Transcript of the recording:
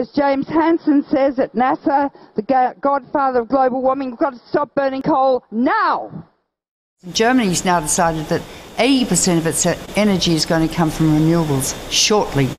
as James Hansen says at NASA, the godfather of global warming, we've got to stop burning coal now. Germany's now decided that 80% of its uh, energy is going to come from renewables shortly.